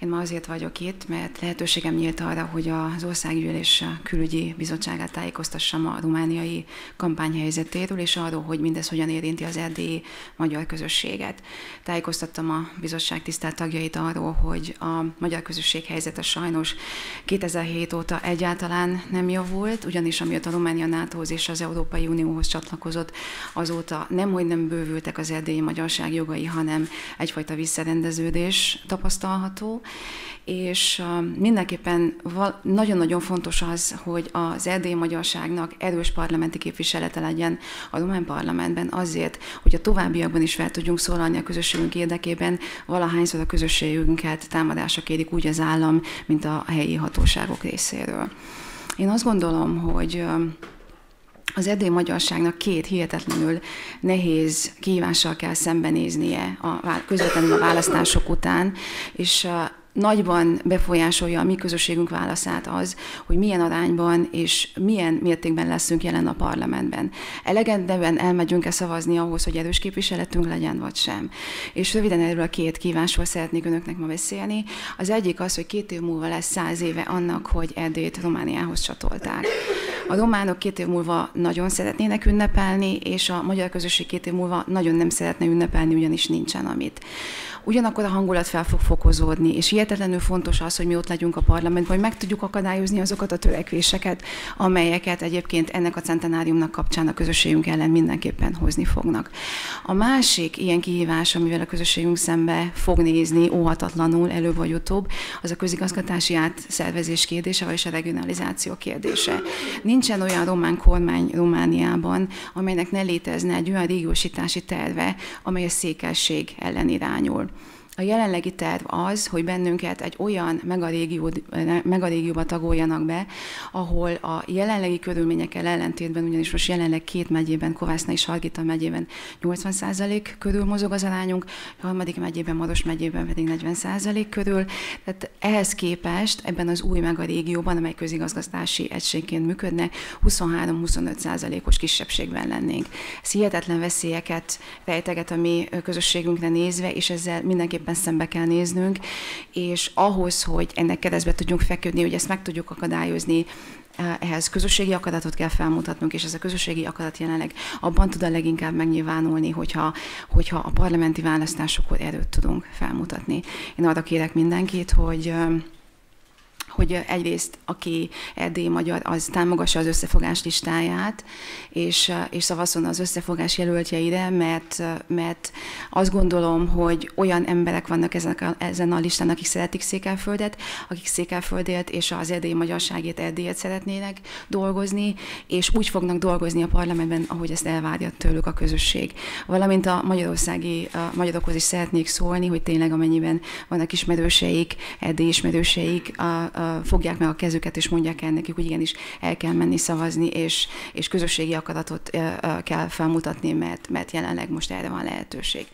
Én ma azért vagyok itt, mert lehetőségem nyílt arra, hogy az Országgyűlés külügyi bizottságát tájékoztassam a romániai kampányhelyzetéről, és arról, hogy mindez hogyan érinti az erdélyi magyar közösséget. Tájékoztattam a bizottság tisztelt tagjait arról, hogy a magyar közösség helyzete sajnos 2007 óta egyáltalán nem javult, ugyanis amióta Románia nato és az Európai Unióhoz csatlakozott, azóta nem, hogy nem bővültek az erdélyi magyarság jogai, hanem egyfajta visszarendeződés tapasztalható, és mindenképpen nagyon-nagyon fontos az, hogy az erdélyi magyarságnak erős parlamenti képviselete legyen a román parlamentben azért, hogy a továbbiakban is fel tudjunk szólalni a közösségünk érdekében, valahányszor a közösségünket támadások érik úgy az állam, mint a helyi hatóságok részéről. Én azt gondolom, hogy az erdély magyarságnak két hihetetlenül nehéz kihívással kell szembenéznie a, közvetlenül a választások után, és nagyban befolyásolja a mi közösségünk válaszát az, hogy milyen arányban és milyen mértékben leszünk jelen a parlamentben. Elegendően elmegyünk-e szavazni ahhoz, hogy erős képviseletünk legyen, vagy sem. És röviden erről a két kívásról szeretnék önöknek ma beszélni. Az egyik az, hogy két év múlva lesz száz éve annak, hogy Erdélyt Romániához csatolták. A románok két év múlva nagyon szeretnének ünnepelni, és a magyar közösség két év múlva nagyon nem szeretne ünnepelni, ugyanis nincsen amit ugyanakkor a hangulat fel fog fokozódni, és hihetetlenül fontos az, hogy mi ott legyünk a parlamentben, hogy meg tudjuk akadályozni azokat a törekvéseket, amelyeket egyébként ennek a centenáriumnak kapcsán a közösségünk ellen mindenképpen hozni fognak. A másik ilyen kihívás, amivel a közösségünk szembe fog nézni óhatatlanul előbb vagy utóbb, az a közigazgatási átszervezés kérdése, vagy a regionalizáció kérdése. Nincsen olyan román kormány Romániában, amelynek ne létezne egy olyan régiósítási terve, amely a székesség ellen irányul. A jelenlegi terv az, hogy bennünket egy olyan megarégió, megarégióba tagoljanak be, ahol a jelenlegi körülményekkel ellentétben, ugyanis most jelenleg két megyében, Kovászna és Hargita megyében 80% körül mozog az arányunk, a harmadik megyében, Maros megyében pedig 40% körül. Tehát ehhez képest ebben az új megarégióban, amely közigazgatási egységként működne, 23-25%-os kisebbségben lennénk. Ez hihetetlen veszélyeket rejteget a mi közösségünkre nézve, és ezzel mindenképpen mindenképpen szembe kell néznünk, és ahhoz, hogy ennek keresztbe tudjunk feküdni, hogy ezt meg tudjuk akadályozni, eh, ehhez közösségi akadatot kell felmutatnunk, és ez a közösségi akadat jelenleg abban tud a leginkább megnyilvánulni, hogyha, hogyha a parlamenti választásokor erőt tudunk felmutatni. Én arra kérek mindenkit, hogy eh, hogy egyrészt aki erdélyi magyar, az támogassa az összefogás listáját, és, és szavazzon az összefogás jelöltjeire, mert, mert azt gondolom, hogy olyan emberek vannak ezen a, ezen a listán, akik szeretik Székelföldet, akik Székelföldért és az erdélyi magyarságét, Erdélyet szeretnének dolgozni, és úgy fognak dolgozni a parlamentben, ahogy ezt elvárja tőlük a közösség. Valamint a magyarországi a magyarokhoz is szeretnék szólni, hogy tényleg amennyiben vannak ismerőseik, erdélyi ismerőseik, a fogják meg a kezüket, és mondják el nekik, hogy igenis el kell menni szavazni, és, és közösségi akaratot kell felmutatni, mert, mert jelenleg most erre van lehetőség.